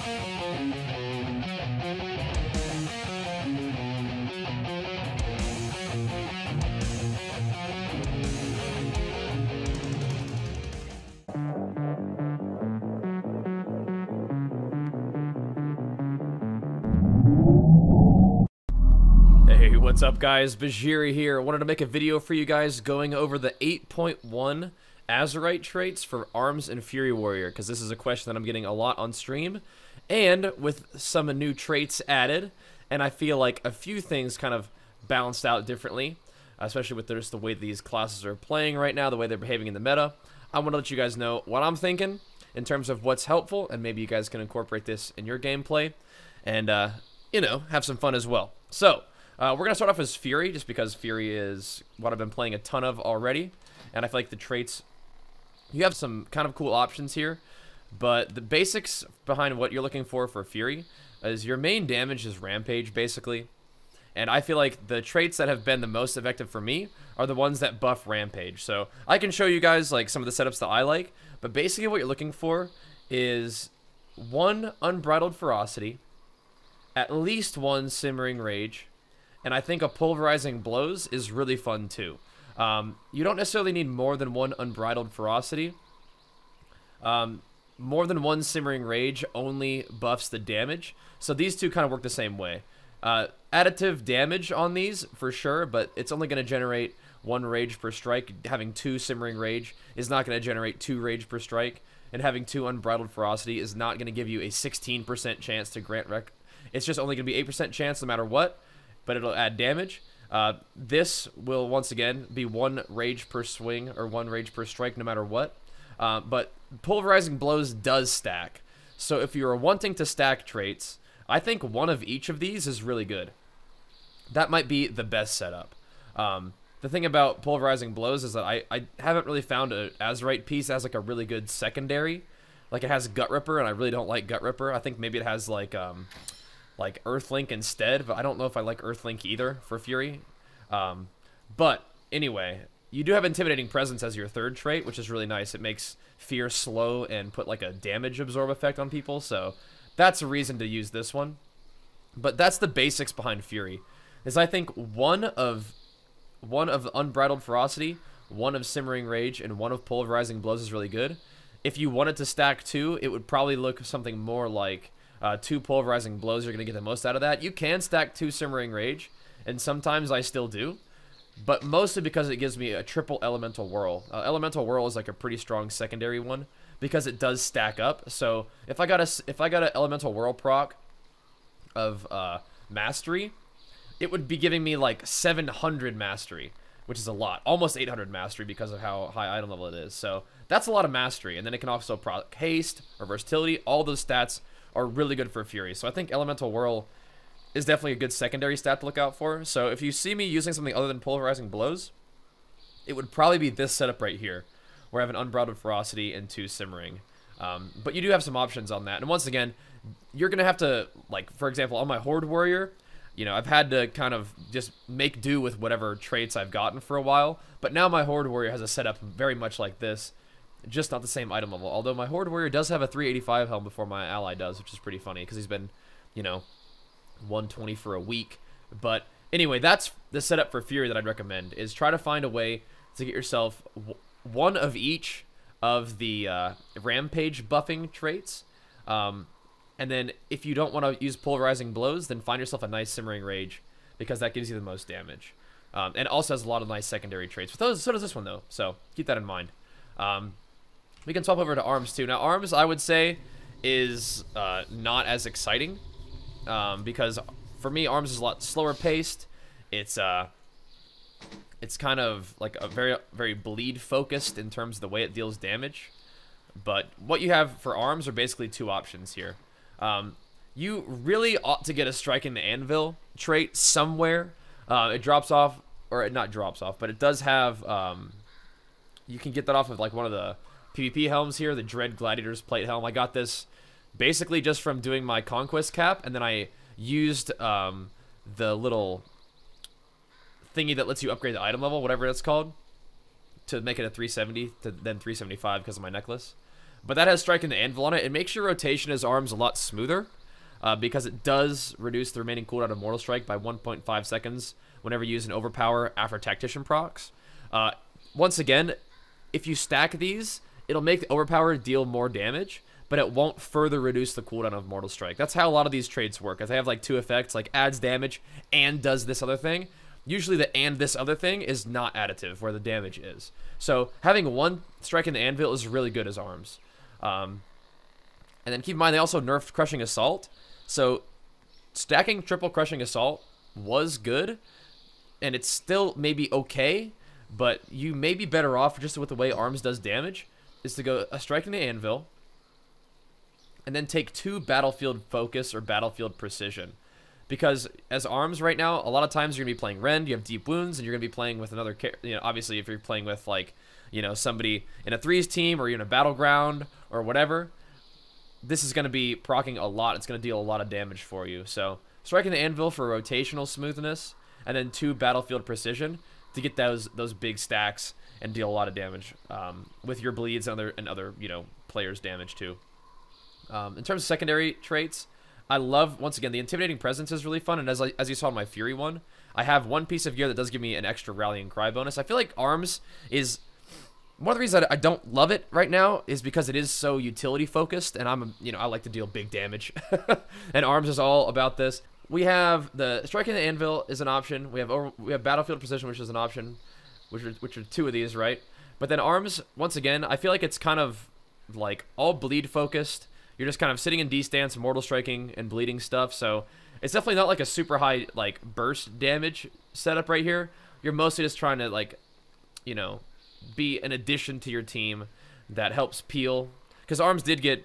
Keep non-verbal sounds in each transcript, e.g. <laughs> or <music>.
Hey, what's up guys? Bajheera here. I Wanted to make a video for you guys going over the 8.1 Azerite traits for Arms and Fury Warrior, because this is a question that I'm getting a lot on stream, and with some new traits added, and I feel like a few things kind of balanced out differently, especially with just the way these classes are playing right now, the way they're behaving in the meta. I want to let you guys know what I'm thinking in terms of what's helpful, and maybe you guys can incorporate this in your gameplay, and, uh, you know, have some fun as well. So, uh, we're going to start off as Fury, just because Fury is what I've been playing a ton of already. And I feel like the traits, you have some kind of cool options here. But the basics behind what you're looking for for Fury is your main damage is Rampage, basically. And I feel like the traits that have been the most effective for me are the ones that buff Rampage. So I can show you guys like some of the setups that I like. But basically what you're looking for is one Unbridled Ferocity, at least one Simmering Rage, and I think a pulverizing blows is really fun too. Um, you don't necessarily need more than one unbridled ferocity. Um, more than one simmering rage only buffs the damage, so these two kind of work the same way. Uh, additive damage on these for sure, but it's only going to generate one rage per strike. Having two simmering rage is not going to generate two rage per strike, and having two unbridled ferocity is not going to give you a 16% chance to grant rec. It's just only going to be 8% chance no matter what but it'll add damage. Uh, this will once again be one rage per swing or one rage per strike no matter what. Uh, but pulverizing blows does stack. So if you are wanting to stack traits, I think one of each of these is really good. That might be the best setup. Um, the thing about pulverizing blows is that I, I haven't really found a Azerite piece as like a really good secondary. Like it has Gut Ripper, and I really don't like Gut Ripper. I think maybe it has like um, like Earthlink instead, but I don't know if I like Earthlink either for Fury. Um, but anyway, you do have Intimidating Presence as your third trait, which is really nice. It makes Fear slow and put like a damage absorb effect on people, so that's a reason to use this one. But that's the basics behind Fury. Is I think one of one of Unbridled Ferocity, one of Simmering Rage, and one of Pulverizing Blows is really good. If you wanted to stack two, it would probably look something more like uh, two pulverizing blows, you're going to get the most out of that. You can stack two Simmering Rage, and sometimes I still do, but mostly because it gives me a triple Elemental Whirl. Uh, Elemental Whirl is like a pretty strong secondary one because it does stack up. So if I got a if I got an Elemental Whirl proc of uh, Mastery, it would be giving me like 700 Mastery, which is a lot, almost 800 Mastery because of how high item level it is. So that's a lot of Mastery, and then it can also proc Haste or Versatility. All those stats are really good for Fury. So I think Elemental Whirl is definitely a good secondary stat to look out for. So if you see me using something other than Pulverizing Blows, it would probably be this setup right here, where I have an Unbridled Ferocity and two Simmering. Um, but you do have some options on that. And once again, you're going to have to, like, for example, on my Horde Warrior, you know, I've had to kind of just make do with whatever traits I've gotten for a while. But now my Horde Warrior has a setup very much like this, just not the same item level. Although my Horde Warrior does have a 385 helm before my ally does, which is pretty funny because he's been, you know, 120 for a week. But anyway, that's the setup for Fury that I'd recommend, is try to find a way to get yourself one of each of the uh, Rampage buffing traits. Um, and then if you don't want to use Pulverizing Blows, then find yourself a nice Simmering Rage because that gives you the most damage. Um, and also has a lot of nice secondary traits. But those, so does this one, though. So keep that in mind. Um, we can swap over to arms too. Now arms, I would say, is uh, not as exciting um, because for me, arms is a lot slower paced. It's uh, it's kind of like a very very bleed focused in terms of the way it deals damage. But what you have for arms are basically two options here. Um, you really ought to get a striking the anvil trait somewhere. Uh, it drops off, or it not drops off, but it does have. Um, you can get that off of like one of the PvP helms here, the Dread Gladiator's Plate Helm. I got this basically just from doing my Conquest cap, and then I used um, the little thingy that lets you upgrade the item level, whatever it's called, to make it a 370 to then 375 because of my necklace. but that has striking the anvil on it. It makes your rotation as arms a lot smoother uh, because it does reduce the remaining cooldown of Mortal Strike by 1.5 seconds whenever you use an overpower after Tactician procs. Uh, once again, if you stack these, it'll make the overpower deal more damage, but it won't further reduce the cooldown of Mortal Strike. That's how a lot of these trades work. If they have like two effects, like adds damage and does this other thing, usually the and this other thing is not additive where the damage is. So having one striking the anvil is really good as arms. Um, and then keep in mind they also nerfed Crushing Assault. So stacking triple Crushing Assault was good, and it's still maybe okay, but you may be better off just with the way arms does damage, is to go a striking the anvil, and then take two battlefield focus or battlefield precision. Because as arms right now, a lot of times you're gonna be playing Rend, you have deep wounds, and you're gonna be playing with another. You know, obviously if you're playing with like, you know, somebody in a threes team or you're in a battleground or whatever, this is gonna be procking a lot. It's gonna deal a lot of damage for you. So striking the anvil for rotational smoothness, and then two battlefield precision to get those those big stacks and deal a lot of damage um, with your bleeds and other and other you know players' damage too. Um, in terms of secondary traits, I love once again the intimidating presence is really fun, and as as you saw in my Fury one, I have one piece of gear that does give me an extra rallying cry bonus. I feel like arms is one of the reasons I don't love it right now is because it is so utility focused, and I'm you know I like to deal big damage, <laughs> and arms is all about this. We have the striking the anvil is an option. We have over, we have battlefield precision, which is an option, which are which are two of these, right? But then arms, once again, I feel like it's kind of like all bleed focused you're just kind of sitting in D stance, mortal striking, and bleeding stuff. So it's definitely not like a super high like burst damage setup right here. You're mostly just trying to like, you know, be an addition to your team that helps peel. Because arms did get,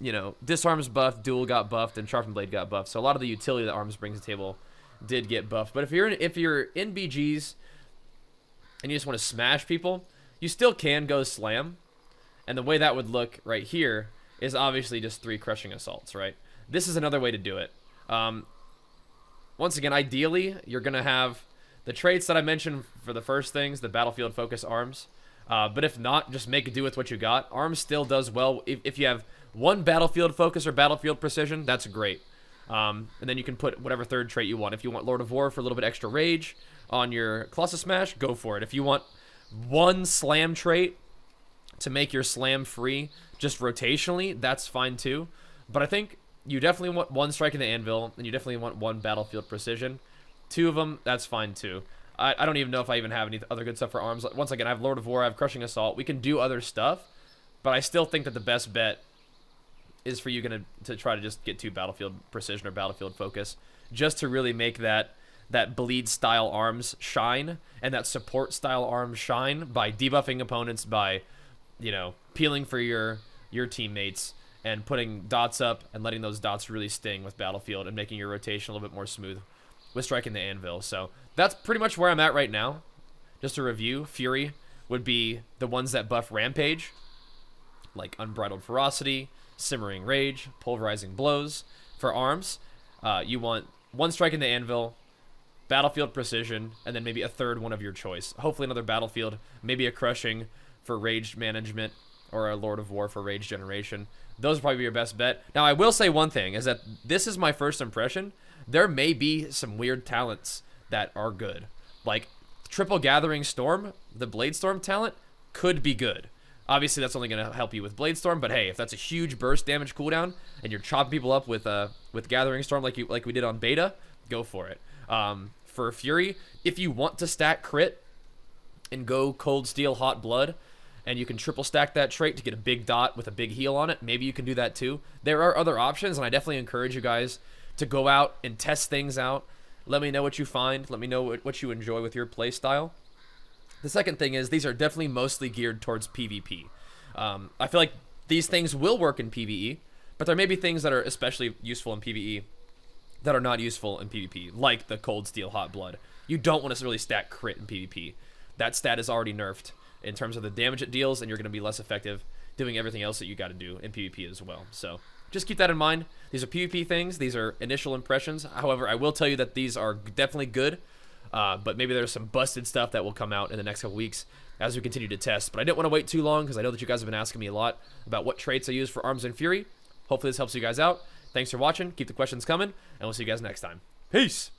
you know, disarms buffed, duel got buffed, and sharpened blade got buffed. So a lot of the utility that arms brings to the table did get buffed. But if you're in, if you're in BGs and you just want to smash people, you still can go slam. And the way that would look right here is obviously just three crushing assaults, right? This is another way to do it. Um, once again, ideally, you're going to have the traits that I mentioned for the first things, the battlefield focus arms. Uh, but if not, just make do with what you got. Arms still does well. If, if you have one battlefield focus or battlefield precision, that's great. Um, and then you can put whatever third trait you want. If you want Lord of War for a little bit extra rage on your Colossus Smash, go for it. If you want one slam trait to make your slam free just rotationally, that's fine too. But I think you definitely want one striking the anvil, and you definitely want one battlefield precision. Two of them, that's fine too. I, I don't even know if I even have any other good stuff for arms. Once again, I have Lord of War, I have Crushing Assault. We can do other stuff, but I still think that the best bet is for you gonna to try to just get two battlefield precision or battlefield focus, just to really make that that bleed style arms shine and that support style arms shine by debuffing opponents by you know peeling for your your teammates and putting dots up and letting those dots really sting with Battlefield and making your rotation a little bit more smooth with striking the anvil. So that's pretty much where I'm at right now. Just a review, Fury would be the ones that buff Rampage, like Unbridled Ferocity, Simmering Rage, Pulverizing Blows. For arms, uh, you want one striking the anvil, Battlefield Precision, and then maybe a third one of your choice. Hopefully another Battlefield, maybe a Crushing for Rage Management, or a Lord of War for Rage Generation. Those would probably be your best bet. Now, I will say one thing, is that this is my first impression. There may be some weird talents that are good. Like, Triple Gathering Storm, the Blade Storm talent, could be good. Obviously, that's only going to help you with Blade Storm, but hey, if that's a huge burst damage cooldown, and you're chopping people up with uh, with Gathering Storm like you like we did on beta, go for it. Um, for Fury, if you want to stack crit and go Cold Steel Hot Blood, and you can triple stack that trait to get a big dot with a big heal on it. Maybe you can do that too. There are other options, and I definitely encourage you guys to go out and test things out. Let me know what you find. Let me know what you enjoy with your playstyle. The second thing is these are definitely mostly geared towards PvP. Um, I feel like these things will work in PvE, but there may be things that are especially useful in PvE that are not useful in PvP, like the Cold Steel Hot Blood. You don't want to really stack crit in PvP. That stat is already nerfed in terms of the damage it deals, and you're going to be less effective doing everything else that you got to do in PvP as well. So just keep that in mind. These are PvP things. These are initial impressions. However, I will tell you that these are definitely good, uh, but maybe there's some busted stuff that will come out in the next couple weeks as we continue to test. But I didn't want to wait too long because I know that you guys have been asking me a lot about what traits I use for Arms and Fury. Hopefully this helps you guys out. Thanks for watching. Keep the questions coming, and we'll see you guys next time. Peace!